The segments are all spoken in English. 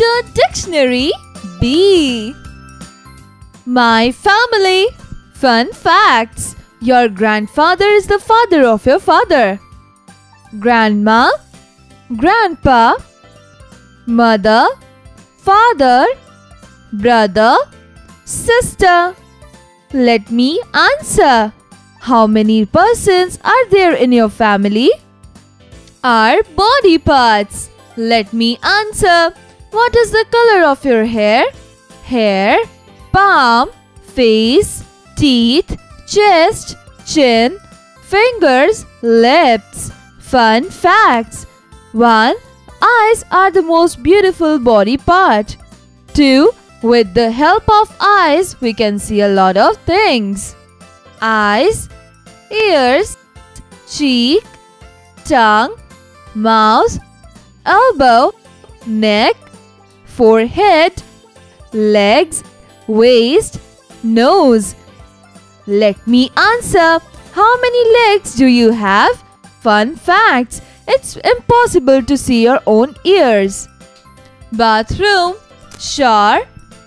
Word Dictionary B. My family. Fun facts. Your grandfather is the father of your father. Grandma, grandpa, mother, father, brother, sister. Let me answer. How many persons are there in your family? Are body parts. Let me answer. What is the color of your hair? Hair, palm, face, teeth, chest, chin, fingers, lips. Fun facts 1. Eyes are the most beautiful body part. 2. With the help of eyes, we can see a lot of things. Eyes, ears, cheek, tongue, mouth, elbow, neck, forehead, legs, waist, nose. Let me answer. How many legs do you have? Fun facts. It's impossible to see your own ears. Bathroom, shower,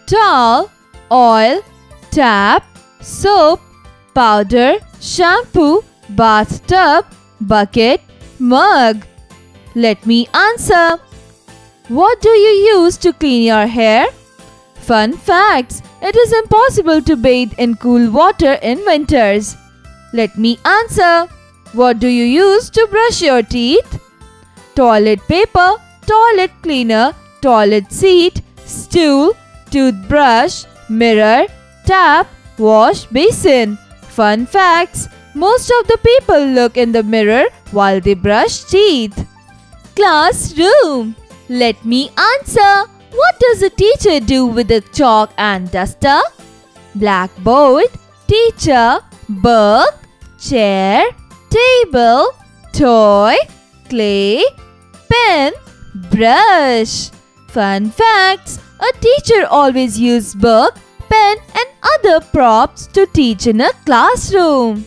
towel, oil, tap, soap, powder, shampoo, bathtub, bucket, mug. Let me answer. What do you use to clean your hair? Fun facts. It is impossible to bathe in cool water in winters. Let me answer. What do you use to brush your teeth? Toilet paper, toilet cleaner, toilet seat, stool, toothbrush, mirror, tap, wash basin. Fun facts. Most of the people look in the mirror while they brush teeth. Classroom. Let me answer. What does a teacher do with a chalk and duster? Blackboard, teacher, book, chair, table, toy, clay, pen, brush. Fun facts A teacher always uses book, pen, and other props to teach in a classroom.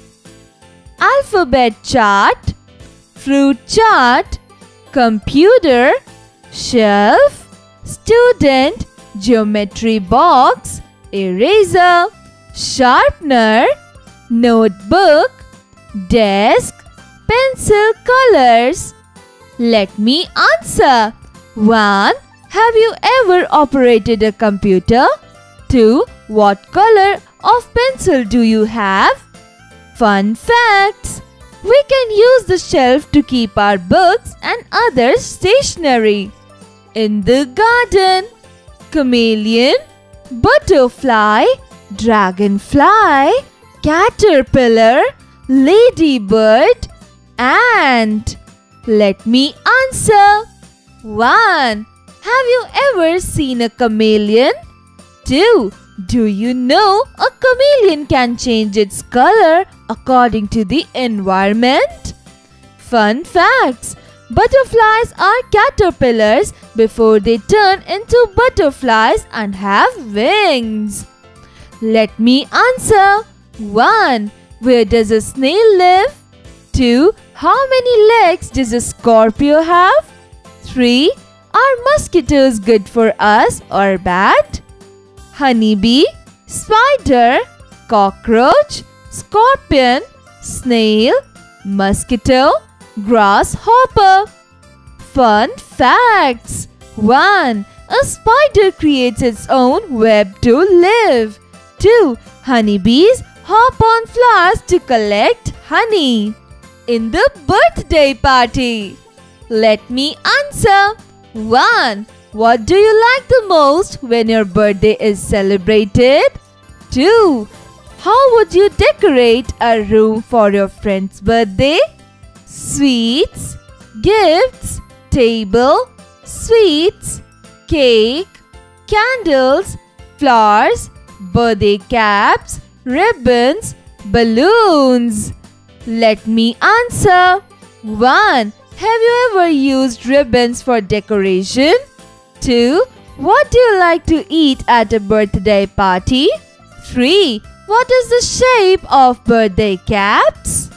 Alphabet chart, fruit chart, computer, shelf, student, geometry box, eraser, sharpener, notebook, desk, pencil colors. Let me answer. 1. Have you ever operated a computer? 2. What color of pencil do you have? Fun facts. We can use the shelf to keep our books and other stationery. In the garden, chameleon, butterfly, dragonfly, caterpillar, ladybird, ant. Let me answer. 1. Have you ever seen a chameleon? 2. Do you know a chameleon can change its color according to the environment? Fun facts Butterflies are caterpillars before they turn into butterflies and have wings. Let me answer. 1. Where does a snail live? 2. How many legs does a scorpio have? 3. Are mosquitoes good for us or bad? honeybee, spider, cockroach, scorpion, snail, mosquito, grasshopper. Fun facts 1. A spider creates its own web to live. 2. Honeybees hop on flowers to collect honey. In the birthday party. Let me answer. 1. What do you like the most when your birthday is celebrated? 2. How would you decorate a room for your friend's birthday? Sweets, gifts, table, sweets, cake, candles, flowers, birthday caps, ribbons, balloons. Let me answer. 1. Have you ever used ribbons for decoration? 2. What do you like to eat at a birthday party? 3. What is the shape of birthday caps?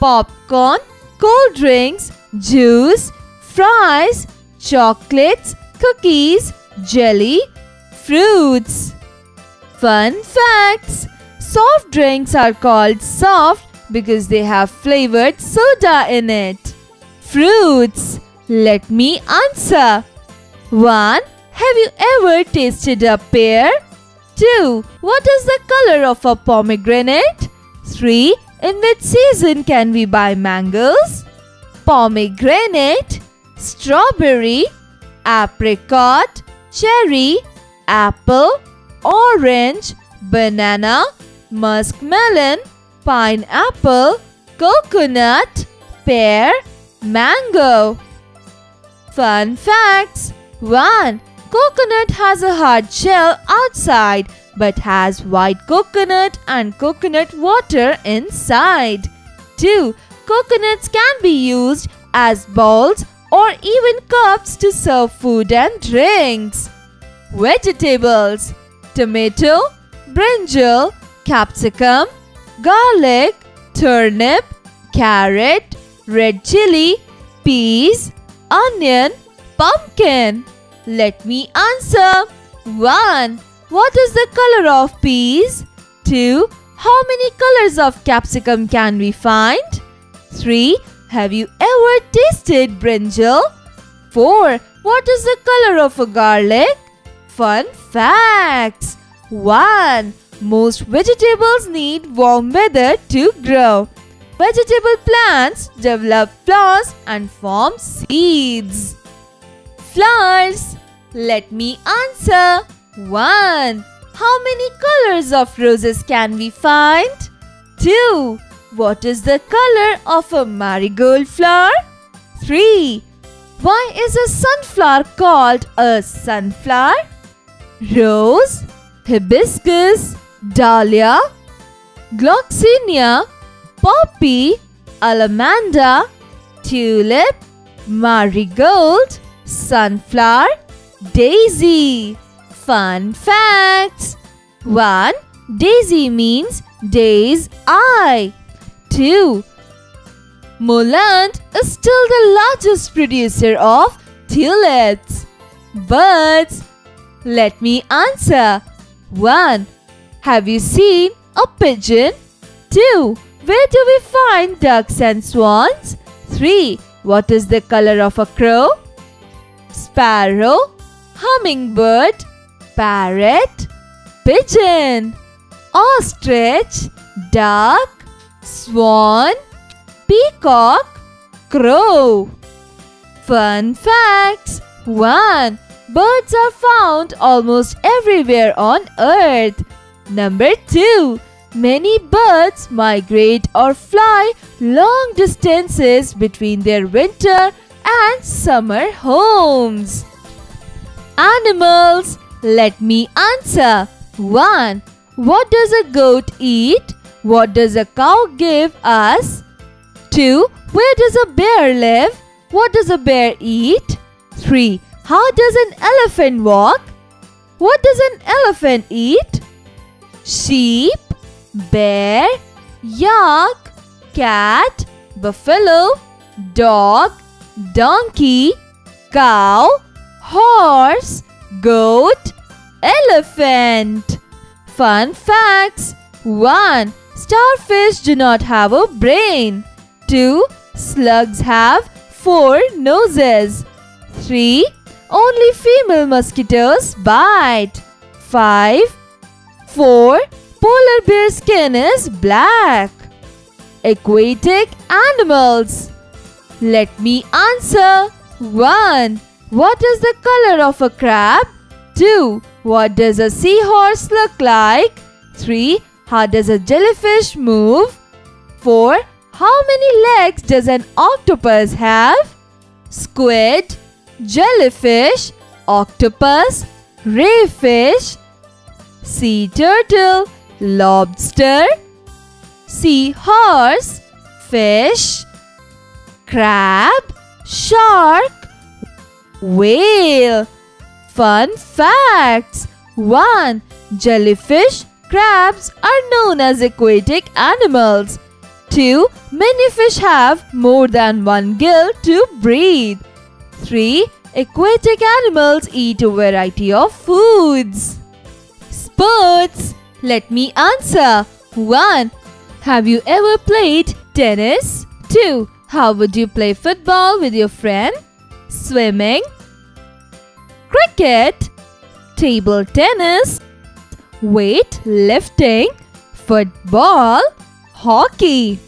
Popcorn, cold drinks, juice, fries, chocolates, cookies, jelly, fruits. Fun facts Soft drinks are called soft because they have flavored soda in it. Fruits. Let me answer. 1. Have you ever tasted a pear? 2. What is the color of a pomegranate? 3. In which season can we buy mangoes? Pomegranate, strawberry, apricot, cherry, apple, orange, banana, muskmelon, pineapple, coconut, pear, mango. Fun facts 1. Coconut has a hard shell outside but has white coconut and coconut water inside. 2. Coconuts can be used as bowls or even cups to serve food and drinks. Vegetables Tomato, brinjal, capsicum, garlic, turnip, carrot, red chili, peas, onion, pumpkin. Let me answer. 1. What is the color of peas? 2. How many colors of capsicum can we find? 3. Have you ever tasted brinjal? 4. What is the color of a garlic? Fun facts 1. Most vegetables need warm weather to grow. Vegetable plants develop flowers and form seeds. Flowers. Let me answer. 1. How many colors of roses can we find? 2. What is the color of a marigold flower? 3. Why is a sunflower called a sunflower? Rose, hibiscus, dahlia, gloxinia, poppy, allamanda, tulip, marigold, sunflower, daisy. Fun facts 1. Daisy means day's eye. 2. Holland is still the largest producer of tulips. Birds. Let me answer. 1. Have you seen a pigeon? 2. Where do we find ducks and swans? 3. What is the color of a crow? Sparrow, hummingbird, parrot, pigeon, ostrich, duck, swan, peacock, crow. Fun facts 1. Birds are found almost everywhere on earth. Number 2. Many birds migrate or fly long distances between their winter and summer homes. Animals. Let me answer. 1. What does a goat eat? What does a cow give us? 2. Where does a bear live? What does a bear eat? 3. How does an elephant walk? What does an elephant eat? Sheep, bear, yak, cat, buffalo, dog, donkey, cow, horse, goat, elephant. Fun facts 1. Starfish do not have a brain. 2. Slugs have 4 noses. 3. Only female mosquitoes bite. 5. 4. Polar bear skin is black. Aquatic animals. Let me answer. 1. What is the color of a crab? 2. What does a seahorse look like? 3. How does a jellyfish move? 4. How many legs does an octopus have? Squid, jellyfish, octopus, rayfish, sea turtle, lobster, seahorse, fish, crab, shark, whale. Fun facts 1. Jellyfish, crabs are known as aquatic animals. 2. Many fish have more than one gill to breathe. 3. aquatic animals eat a variety of foods? Sports. Let me answer. 1. Have you ever played tennis? 2. How would you play football with your friend? Swimming, cricket, table tennis, weight lifting, football, hockey.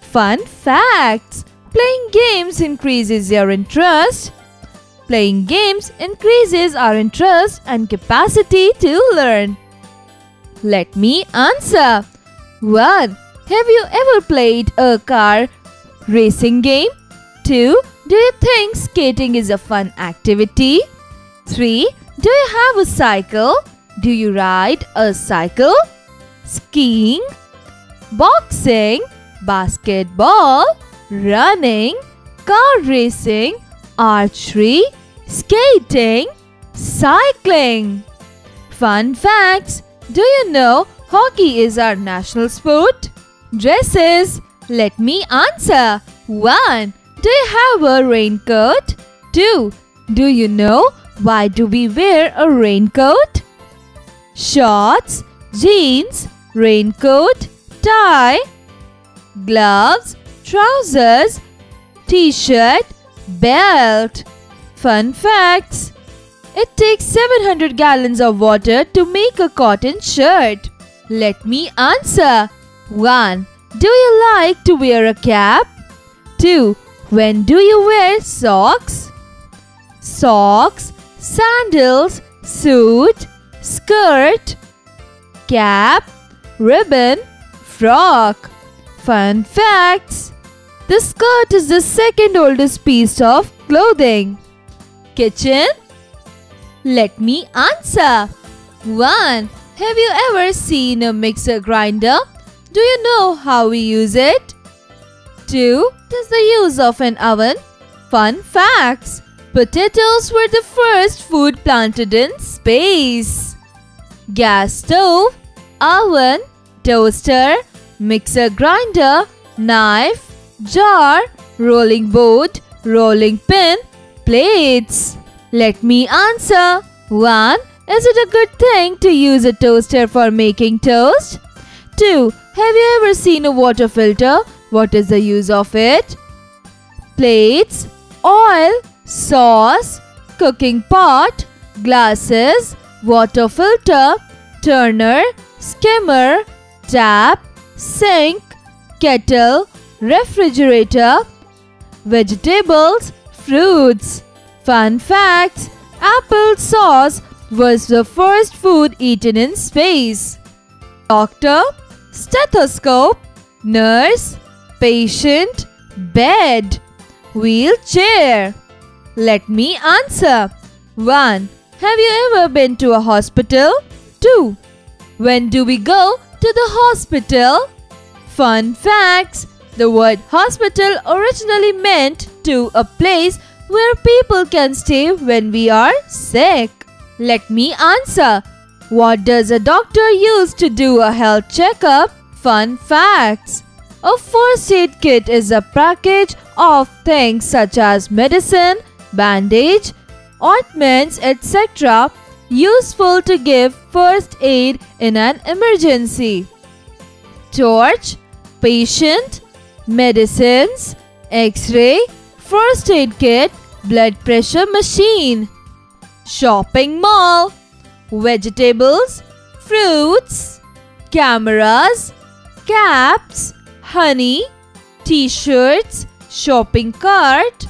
Fun facts Playing games increases your interest. Playing games increases our interest and capacity to learn. Let me answer. 1. Have you ever played a car racing game? 2. Do you think skating is a fun activity? 3. Do you have a cycle? Do you ride a cycle? Skiing, boxing, basketball, running, car racing, archery, skating, cycling. Fun facts Do you know hockey is our national sport? Dresses. Let me answer. 1. Do you have a raincoat? 2. Do you know why do we wear a raincoat? Shorts, jeans, raincoat, tie, gloves, trousers, t-shirt, belt. Fun facts. It takes 700 gallons of water to make a cotton shirt. Let me answer. 1. Do you like to wear a cap? 2. When do you wear socks? Socks, sandals, suit, skirt, cap, ribbon, frock. Fun facts The skirt is the second oldest piece of clothing. Kitchen Let me answer. 1. Have you ever seen a mixer grinder? Do you know how we use it? 2. Does the use of an oven? Fun facts Potatoes were the first food planted in space. Gas stove, oven, toaster, mixer grinder, knife, jar, rolling board, rolling pin, plates. Let me answer. 1. Is it a good thing to use a toaster for making toast? 2. Have you ever seen a water filter? What is the use of it? Plates, oil, sauce, cooking pot, glasses, water filter, turner, skimmer, tap, sink, kettle, refrigerator, vegetables, fruits. Fun facts Apple sauce was the first food eaten in space. Doctor, stethoscope, nurse, patient, bed, wheelchair. Let me answer. 1. Have you ever been to a hospital? 2. When do we go to the hospital? Fun facts The word hospital originally meant to a place where people can stay when we are sick. Let me answer. What does a doctor use to do a health checkup? Fun facts. A first aid kit is a package of things such as medicine, bandage, ointments, etc. useful to give first aid in an emergency. Torch, patient, medicines, x-ray, first aid kit, blood pressure machine. Shopping mall, vegetables, fruits, cameras, caps, honey, t-shirts, shopping cart,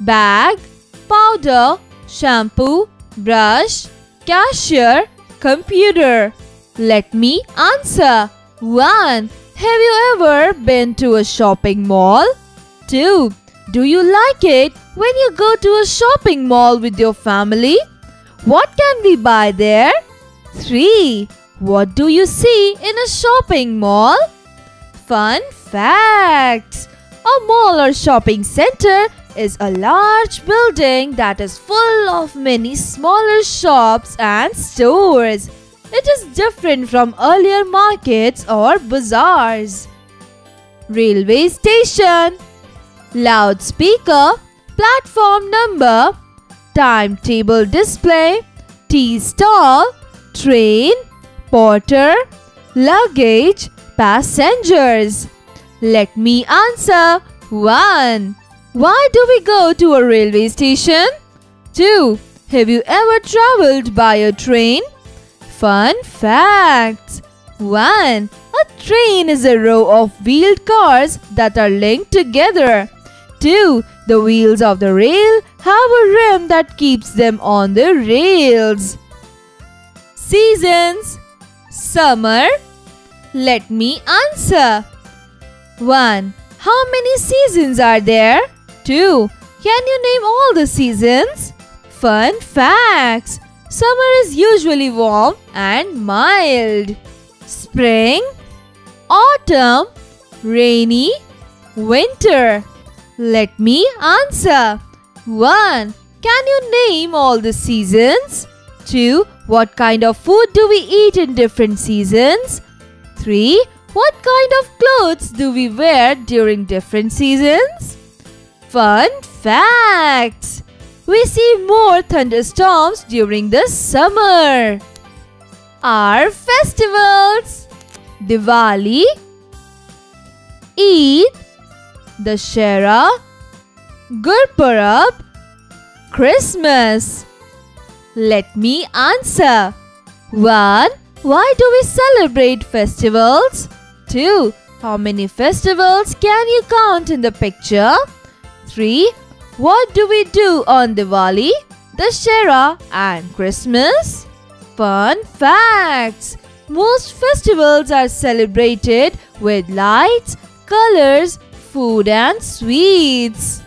bag, powder, shampoo, brush, cashier, computer. Let me answer. 1. Have you ever been to a shopping mall? 2. Do you like it when you go to a shopping mall with your family? What can we buy there? 3. What do you see in a shopping mall? Fun facts! A mall or shopping center is a large building that is full of many smaller shops and stores. It is different from earlier markets or bazaars. Railway station, loudspeaker, platform number, timetable display, tea stall, train, porter, luggage, passengers. Let me answer. 1. Why do we go to a railway station? 2. Have you ever traveled by a train? Fun facts 1. A train is a row of wheeled cars that are linked together. 2. The wheels of the rail have a rim that keeps them on the rails. Seasons Summer Let me answer 1. How many seasons are there? 2. Can you name all the seasons? Fun facts Summer is usually warm and mild. Spring, autumn, rainy, winter. Let me answer. 1. Can you name all the seasons? 2. What kind of food do we eat in different seasons? 3. What kind of clothes do we wear during different seasons? Fun facts! we see more thunderstorms during the summer. Our festivals Diwali, Eid, Dashera, Gurpurab, Christmas. Let me answer. 1. Why do we celebrate festivals? 2. How many festivals can you count in the picture? 3. What do we do on Diwali, Dashera and Christmas? Fun facts! Most festivals are celebrated with lights, colors, food and sweets.